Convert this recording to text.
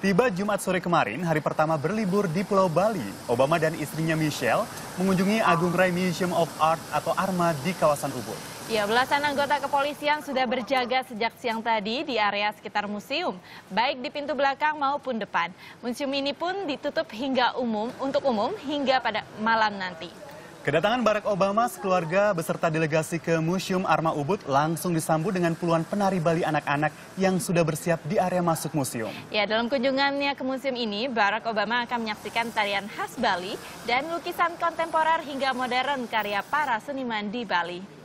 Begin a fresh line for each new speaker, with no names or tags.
Tiba Jumat sore kemarin, hari pertama berlibur di Pulau Bali, Obama dan istrinya Michelle mengunjungi Agung Rai Museum of Art atau ARMA di kawasan Ubud.
Ya, belasan anggota kepolisian sudah berjaga sejak siang tadi di area sekitar museum, baik di pintu belakang maupun depan. Museum ini pun ditutup hingga umum untuk umum hingga pada malam nanti.
Kedatangan Barack Obama sekeluarga beserta delegasi ke Museum Arma Ubud langsung disambut dengan puluhan penari Bali anak-anak yang sudah bersiap di area masuk museum.
Ya, dalam kunjungannya ke museum ini, Barack Obama akan menyaksikan tarian khas Bali dan lukisan kontemporer hingga modern karya para seniman di Bali.